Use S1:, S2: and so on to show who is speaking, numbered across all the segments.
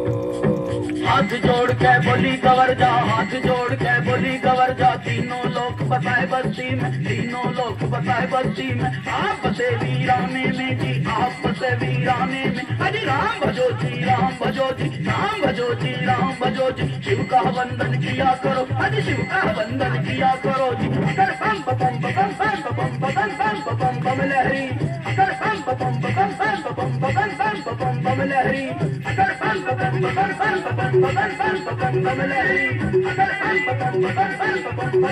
S1: हाथ जोड़ के बोली कवर जा हाथ जोड़ के बोली कवर जा तीनों बताए बस्ती में, तीनों लोग बताए बस्ती में। आप बसे वीराने में जी, आप बसे वीराने में। अरे राम भजो जी राम भजो जी राम भजो जी राम भजो जी शिव का वंदन किया करो, अरे शिव का वंदन किया करो जी। बम बम बम बम बम बम बम बम बम बम लहरी। अगर बम बम बम बम लहरी अगर बम बम बम बम बम बम बम लहरी अगर बम बम बम बम बम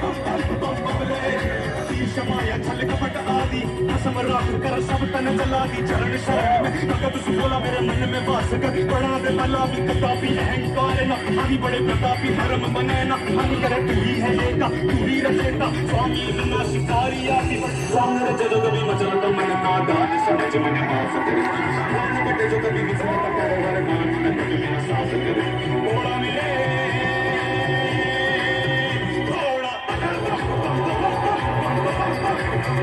S1: बम लहरी
S2: शमाया छल कपट आदि कसम राख कर सब तन जला दी चरण शरण भगत सुबोला मेरे मन में वास कर बड़ा दे भला भी कतापी अहंकार न आदि बड़े प्रतापी धर्म बने न हम कर तू ही है नेता तू रचेता स्वामी बिना शिकारी आदि सामने चलो कभी मचल तो मन ना दान समझ मन माफ़ कर जो कभी विचार कर